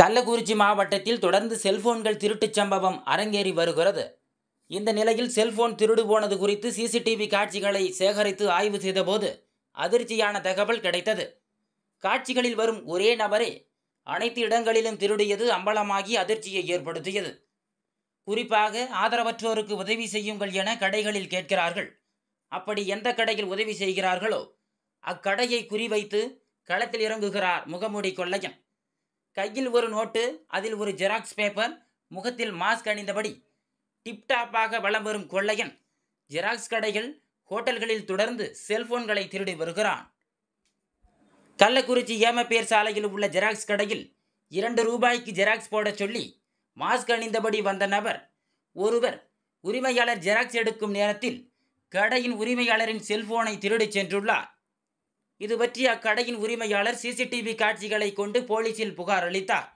கள்ளக்குறிச்சி மாவட்டத்தில் தொடர்ந்து செல்போன்கள் திருட்டுச் சம்பவம் அரங்கேறி வருகிறது. இந்த நிலையில் செல்போன் திருடு போனது குறித்து சிசிடிவி காட்சிகளை சேகரித்து ஆய்வு செய்தபோது அதிர்ச்சியான தகவல் கிடைத்தது. காட்சிகளில் வரும் ஒரே நபரே அனைத்து இடங்களிலும் திருடியது அம்பலமாகி அதிர்ச்சியை ஏற்படுத்தியது. குறிப்பாக ஆதரவற்றோருக்கு உதவி செய்யுங்கள் என கடைகளில் கேட்கிறார்கள். அப்படி எந்த கடையில் உதவி செய்கிறார்களோ அக்கடையை குறிவைத்து களத்தில் இறங்குகிறார் முகமூடி கொள்ளையன். கையில் ஒரு நோட்டு அதில் ஒரு ஜெராக்ஸ் பேப்பர் முகத்தில் மாஸ்க் அணிந்தபடி டிப்டாப்பாக வலம் வரும் கொள்ளையன் ஜெராக்ஸ் கடைகள் ஹோட்டல்களில் தொடர்ந்து செல்போன்களை திருடி வருகிறான். கள்ளக்குறிச்சி ஏமப்பேர் சாலையில் உள்ள ஜெராக்ஸ் கடையில் இரண்டு ரூபாய்க்கு ஜெராக்ஸ் போடச் சொல்லி மாஸ்க் அணிந்தபடி வந்த நபர் ஒருவர் உரிமையாளர் ஜெராக்ஸ் எடுக்கும் நேரத்தில் கடையின் உரிமையாளரின் செல்போனை திருடிச் சென்றுள்ளார். இது பற்றி அக்கடையின் உரிமையாளர் சிசிடிவி காட்சிகளை கொண்டு போலீசில் புகார் அளித்தார்.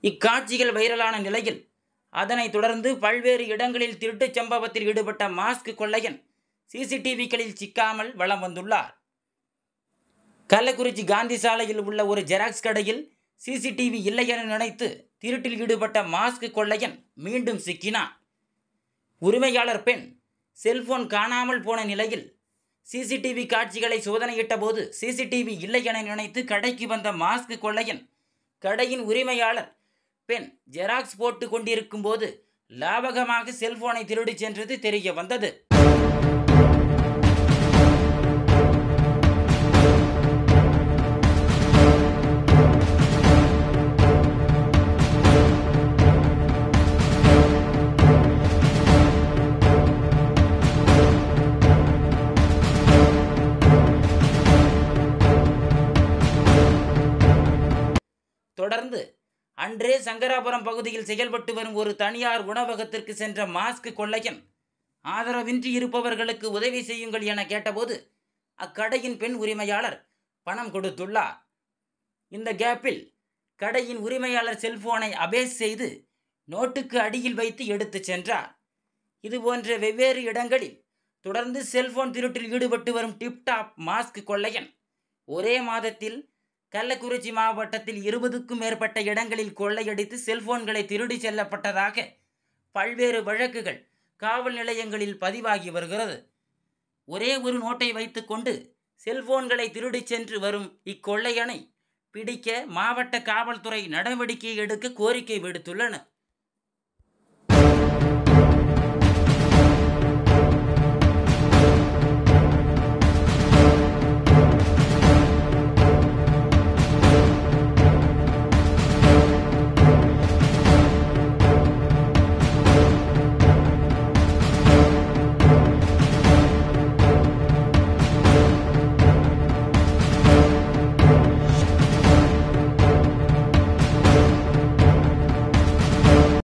இக்காட்சிகள் வைரலான நிலையில் அதனைத் தொடர்ந்து பல்வேறு இடங்களில் திருட்டுச் சம்பவத்தில் ஈடுபட்ட மாஸ்க் கொள்ளையன் சிசிடிவிகளில் சிக்காமல் வலம் வந்துள்ளார். கள்ளக்குறிச்சி காந்தி சாலையில் உள்ள ஒரு ஜெராக்ஸ் கடையில் சிசிடிவி இல்லை என நினைத்து திருட்டில் ஈடுபட்ட மாஸ்க் கொள்ளையன் மீண்டும் சிக்கினான். உரிமையாளர் பெண் செல்போன் காணாமல் போன நிலையில் சிசிடிவி காட்சிகளை சோதனையிட்ட போது சிசிடிவி இல்லை என நினைத்து கடைக்கு வந்த மாஸ்க் கொள்ளையன் கடையின் உரிமையாளர் பெண் ஜெராக்ஸ் போட்டு கொண்டிருக்கும் போது லாபகமாக செல்போனை திருடிச் சென்றது தெரிய வந்தது. தொடர்ந்து அன்றே சங்கராபுரம் பகுதியில் செயல்பட்டு வரும் ஒரு தனியார் உணவகத்திற்கு சென்ற மாஸ்க் கொள்ளையன் ஆதரவின்றி இருப்பவர்களுக்கு உதவி செய்யுங்கள் என கேட்டபோது அக்கடையின் பெண் உரிமையாளர் பணம் கொடுத்துள்ளார். இந்த கேப்பில் கடையின் உரிமையாளர் செல்போனை அபேஸ் செய்து நோட்டுக்கு அடியில் வைத்து எடுத்து சென்றார். இதுபோன்ற வெவ்வேறு இடங்களில் தொடர்ந்து செல்போன் திருட்டில் ஈடுபட்டு வரும் டிப்டாப் மாஸ்க் கொள்ளையன் ஒரே மாதத்தில் கள்ளக்குறிச்சி மாவட்டத்தில் இருபதுக்கும் மேற்பட்ட இடங்களில் கொள்ளையடித்து செல்போன்களை திருடி செல்லப்பட்டதாக பல்வேறு வழக்குகள் காவல் நிலையங்களில் பதிவாகி வருகிறது. ஒரே ஒரு நோட்டை வைத்துக்கொண்டு செல்போன்களை திருடி சென்று வரும் இக்கொள்ளையனை பிடிக்க மாவட்ட காவல்துறை நடவடிக்கை எடுக்க கோரிக்கை விடுத்துள்ளனர்